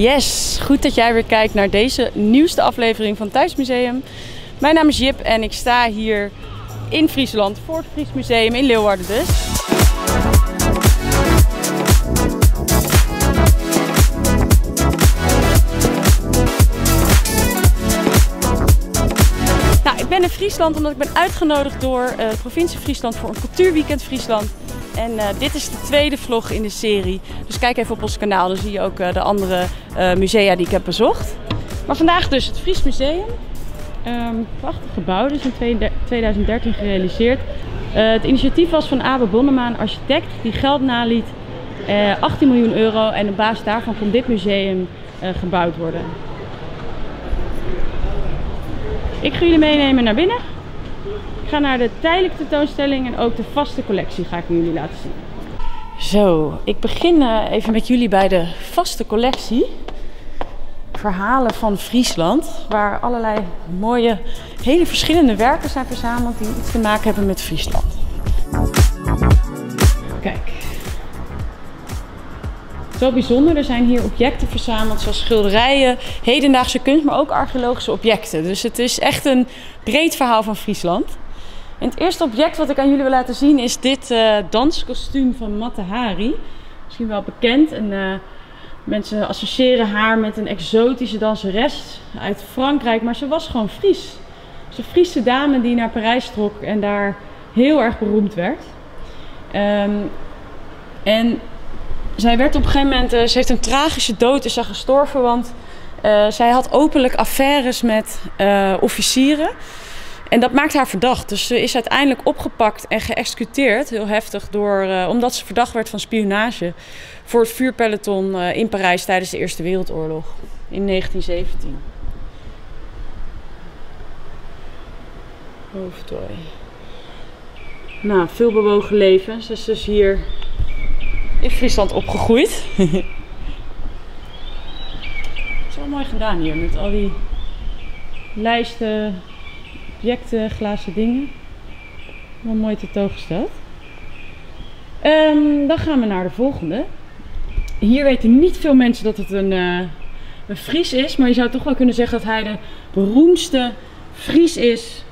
Yes, goed dat jij weer kijkt naar deze nieuwste aflevering van Thuismuseum. Mijn naam is Jip en ik sta hier in Friesland voor het Fries Museum in Leeuwarden dus. Nou, ik ben in Friesland omdat ik ben uitgenodigd door uh, de provincie Friesland voor een cultuurweekend Friesland. En uh, dit is de tweede vlog in de serie. Dus kijk even op ons kanaal, dan zie je ook uh, de andere uh, musea die ik heb bezocht. Maar vandaag dus het Fries Museum. Um, prachtig gebouw, dus in 2013 gerealiseerd. het initiatief was van Abe Bonnema, een architect, die geld naliet. 18 miljoen euro en op basis daarvan kon dit museum gebouwd worden. Ik ga jullie meenemen naar binnen. Ik ga naar de tijdelijke tentoonstelling en ook de vaste collectie ga ik jullie laten zien. Zo, ik begin even met jullie bij de vaste collectie. Verhalen van Friesland, waar allerlei mooie, hele verschillende werken zijn verzameld die iets te maken hebben met Friesland. Kijk. Zo bijzonder, er zijn hier objecten verzameld zoals schilderijen, hedendaagse kunst, maar ook archeologische objecten. Dus het is echt een breed verhaal van Friesland. Het eerste object wat ik aan jullie wil laten zien is dit uh, danskostuum van Matte Hari. Misschien wel bekend. En, uh, mensen associëren haar met een exotische danseres uit Frankrijk, maar ze was gewoon Fries. Ze een Friese dame die naar Parijs trok en daar heel erg beroemd werd. Um, en zij werd op een gegeven moment, uh, ze heeft een tragische dood, is gestorven, want zij had openlijk affaires met officieren. En dat maakt haar verdacht. Dus ze is uiteindelijk opgepakt en geëxecuteerd, heel heftig, door, uh, omdat ze verdacht werd van spionage voor het vuurpeloton uh, in Parijs tijdens de Eerste Wereldoorlog in 1917. Hoofdtooi. Nou, veel bewogen leven. Ze is dus hier in Friesland opgegroeid. Het is wel mooi gedaan hier met al die lijsten objecten, glazen dingen. Wel mooi tentoongesteld. Um, dan gaan we naar de volgende. Hier weten niet veel mensen dat het een, uh, een Fries is. Maar je zou toch wel kunnen zeggen dat hij de beroemdste Fries is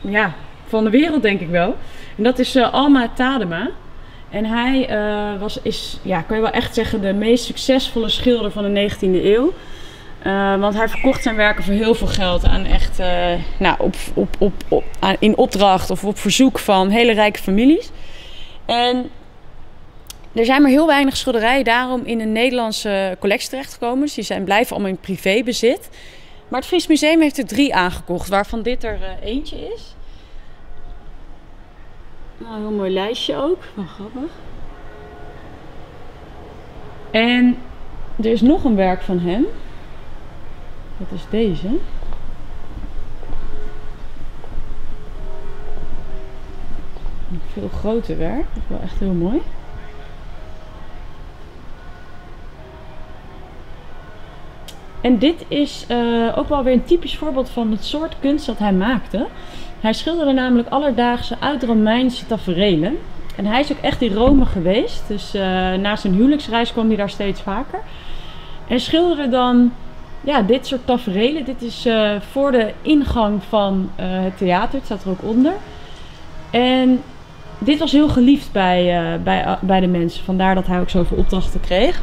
ja, van de wereld, denk ik wel. En dat is uh, Alma Tadema. En hij uh, was, is, ja, kan je wel echt zeggen, de meest succesvolle schilder van de 19e eeuw. Uh, want hij verkocht zijn werken voor heel veel geld aan echt, uh, nou, op, op, op, op, in opdracht of op verzoek van hele rijke families. En er zijn maar heel weinig schilderijen daarom in een Nederlandse collectie terechtgekomen. Dus die zijn blijven allemaal in privébezit. Maar het Fries Museum heeft er drie aangekocht, waarvan dit er uh, eentje is. Nou, een heel mooi lijstje ook. Wel grappig. En er is nog een werk van hem. Dat is deze. Een veel groter werk. Dat is wel echt heel mooi. En dit is uh, ook wel weer een typisch voorbeeld van het soort kunst dat hij maakte. Hij schilderde namelijk alledaagse uit-Romeinse taferelen. En hij is ook echt in Rome geweest. Dus uh, na zijn huwelijksreis kwam hij daar steeds vaker. En schilderde dan ja, dit soort tafereelen. Dit is uh, voor de ingang van uh, het theater. Het staat er ook onder. En dit was heel geliefd bij, uh, bij, bij de mensen. Vandaar dat hij ook zoveel opdrachten kreeg.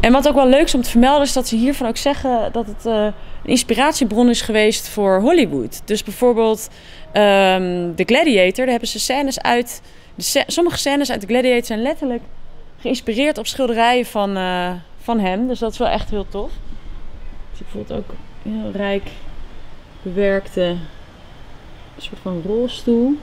En wat ook wel leuk is om te vermelden is dat ze hiervan ook zeggen dat het een inspiratiebron is geweest voor Hollywood. Dus bijvoorbeeld um, The Gladiator, daar hebben ze scènes uit. De, sommige scènes uit The Gladiator zijn letterlijk geïnspireerd op schilderijen van, van hem. Dus dat is wel echt heel tof. Zie bijvoorbeeld ook een heel rijk bewerkte soort van rolstoel.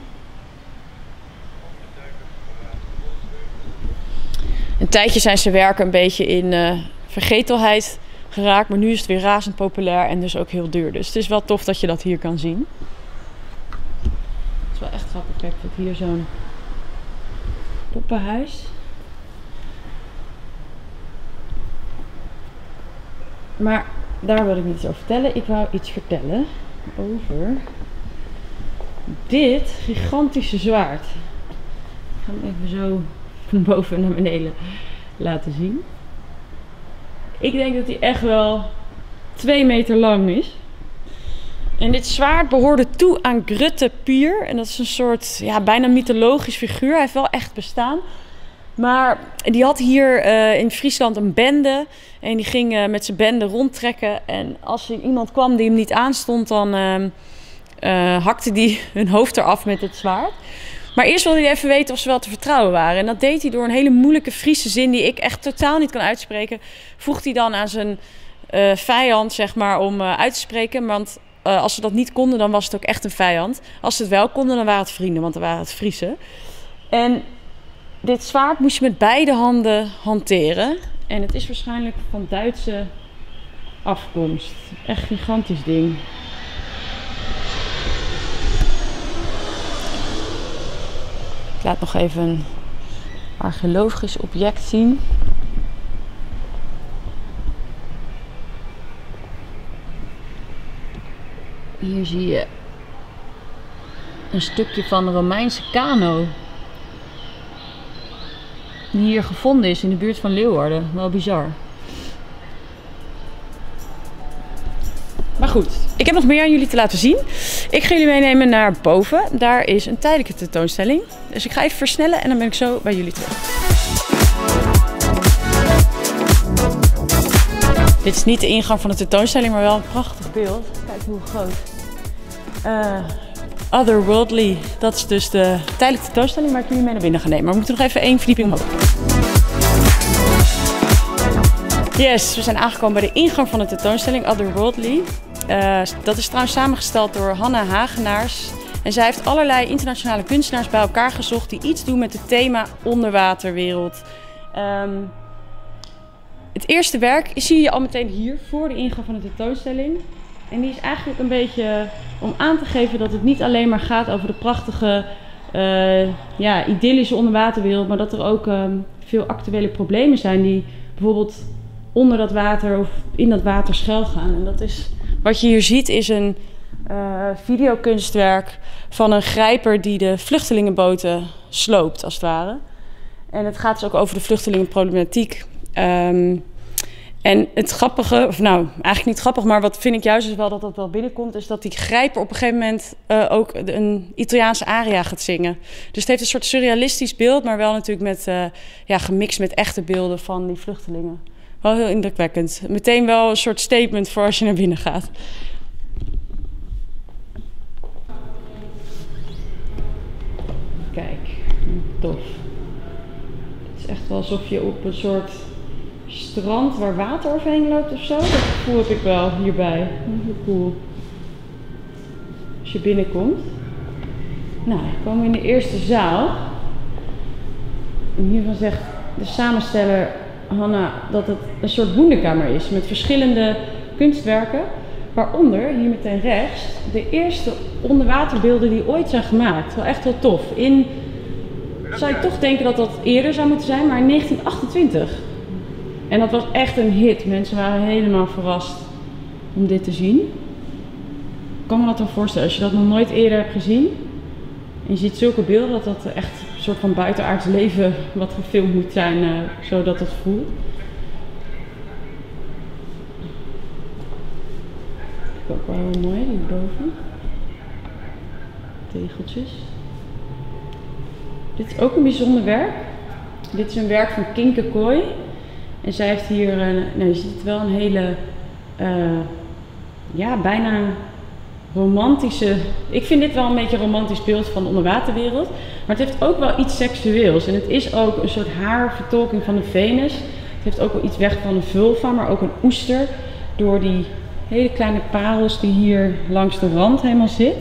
Een tijdje zijn zijn werken een beetje in uh, vergetelheid geraakt, maar nu is het weer razend populair en dus ook heel duur. Dus het is wel tof dat je dat hier kan zien. Het is wel echt grappig. Kijk, dat hier zo'n poppenhuis. Maar daar wil ik iets over vertellen. Ik wou iets vertellen over dit gigantische zwaard. Ik ga hem even zo van boven naar beneden laten zien. Ik denk dat hij echt wel twee meter lang is. En dit zwaard behoorde toe aan Grutte Pier. En dat is een soort ja, bijna mythologisch figuur. Hij heeft wel echt bestaan. Maar die had hier uh, in Friesland een bende. En die ging uh, met zijn bende rondtrekken. En als er iemand kwam die hem niet aanstond, dan uh, hakte die hun hoofd eraf met het zwaard. Maar eerst wilde hij even weten of ze wel te vertrouwen waren. En dat deed hij door een hele moeilijke Friese zin die ik echt totaal niet kan uitspreken. Voegt hij dan aan zijn vijand, zeg maar, om uit te spreken. Want als ze dat niet konden, dan was het ook echt een vijand. Als ze het wel konden, dan waren het vrienden, want dan waren het Friesen. En dit zwaard moest je met beide handen hanteren. En het is waarschijnlijk van Duitse afkomst. Echt een gigantisch ding. Ik laat nog even een archeologisch object zien. Hier zie je een stukje van de Romeinse kano hier gevonden is in de buurt van Leeuwarden. Wel bizar. Maar goed, ik heb nog meer aan jullie te laten zien. Ik ga jullie meenemen naar boven. Daar is een tijdelijke tentoonstelling. Dus ik ga even versnellen en dan ben ik zo bij jullie terug. Dit is niet de ingang van de tentoonstelling, maar wel een prachtig beeld. Kijk hoe groot. Uh, Otherworldly. Dat is dus de tijdelijke tentoonstelling waar ik jullie mee naar binnen ga nemen. Maar we moeten nog even één verdieping omhoog. Yes, we zijn aangekomen bij de ingang van de tentoonstelling Otherworldly. Uh, dat is trouwens samengesteld door Hanna Hagenaars. En zij heeft allerlei internationale kunstenaars bij elkaar gezocht die iets doen met het thema onderwaterwereld. Um, het eerste werk zie je al meteen hier voor de ingang van de tentoonstelling. En die is eigenlijk een beetje om aan te geven dat het niet alleen maar gaat over de prachtige, uh, ja, idyllische onderwaterwereld, maar dat er ook um, veel actuele problemen zijn die bijvoorbeeld onder dat water of in dat water schuil gaan. En dat is wat je hier ziet is een uh, videokunstwerk van een grijper die de vluchtelingenboten sloopt, als het ware. En het gaat dus ook over de vluchtelingenproblematiek. Um, en het grappige, of nou, eigenlijk niet grappig, maar wat vind ik juist is wel dat dat wel binnenkomt, is dat die grijper op een gegeven moment uh, ook een Italiaanse aria gaat zingen. Dus het heeft een soort surrealistisch beeld, maar wel natuurlijk met, uh, ja, gemixt met echte beelden van die vluchtelingen. Wel heel indrukwekkend. Meteen wel een soort statement voor als je naar binnen gaat. Kijk, tof. Het is echt wel alsof je op een soort strand waar water overheen loopt of zo. Dat gevoel heb ik wel hierbij. Heel cool. Als je binnenkomt. Nou, dan komen we in de eerste zaal. En hiervan zegt de samensteller Hanna dat het een soort wonderkamer is met verschillende kunstwerken. Waaronder, hier meteen rechts, de eerste onderwaterbeelden die ooit zijn gemaakt. Wel echt heel tof. In, zou je toch denken dat dat eerder zou moeten zijn, maar in 1928. En dat was echt een hit. Mensen waren helemaal verrast om dit te zien. Ik kan me dat dan voorstellen, als je dat nog nooit eerder hebt gezien. En je ziet zulke beelden, dat dat echt een soort van buitenaards leven wat gefilmd moet zijn, uh, zodat het voelt. Ook wel heel mooi, hierboven. Tegeltjes. Dit is ook een bijzonder werk. Dit is een werk van Kinke Kooi. En zij heeft hier, een, je ziet het wel, een hele, uh, ja, bijna romantische. Ik vind dit wel een beetje een romantisch beeld van de onderwaterwereld. Maar het heeft ook wel iets seksueels. En het is ook een soort haarvertolking van de Venus. Het heeft ook wel iets weg van een vulva, maar ook een oester. Door die hele kleine parels die hier langs de rand helemaal zit.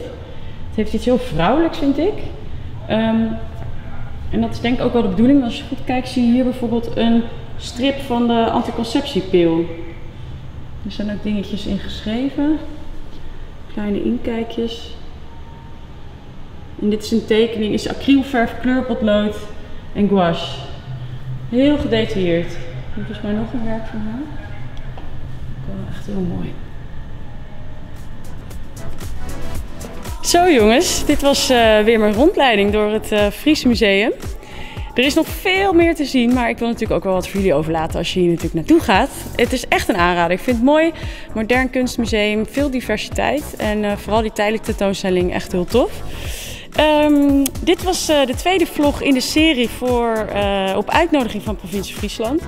Het heeft iets heel vrouwelijks, vind ik. Um, en dat is denk ik ook wel de bedoeling. Als je goed kijkt, zie je hier bijvoorbeeld een strip van de anticonceptiepil. Er zijn ook dingetjes in geschreven. Kleine inkijkjes. En dit is een tekening, is acrylverf, kleurpotlood en gouache. Heel gedetailleerd. Volgens mij nog een werk van haar. Echt heel mooi. Zo jongens, dit was uh, weer mijn rondleiding door het uh, Fries Museum. Er is nog veel meer te zien, maar ik wil natuurlijk ook wel wat voor jullie overlaten als je hier natuurlijk naartoe gaat. Het is echt een aanrader. Ik vind het mooi. Modern kunstmuseum, veel diversiteit en uh, vooral die tijdelijke tentoonstelling echt heel tof. Um, dit was uh, de tweede vlog in de serie voor, uh, op uitnodiging van provincie Friesland.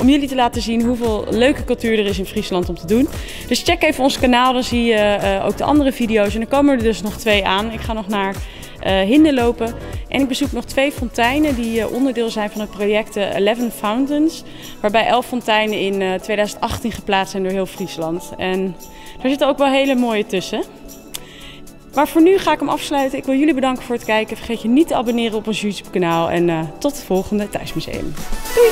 Om jullie te laten zien hoeveel leuke cultuur er is in Friesland om te doen. Dus check even ons kanaal, dan zie je ook de andere video's. En er komen er dus nog twee aan. Ik ga nog naar Hinde lopen. En ik bezoek nog twee fonteinen die onderdeel zijn van het project Eleven Fountains. Waarbij elf fonteinen in 2018 geplaatst zijn door heel Friesland. En daar zitten ook wel hele mooie tussen. Maar voor nu ga ik hem afsluiten. Ik wil jullie bedanken voor het kijken. Vergeet je niet te abonneren op ons YouTube kanaal. En tot het volgende Thuismuseum. Doei!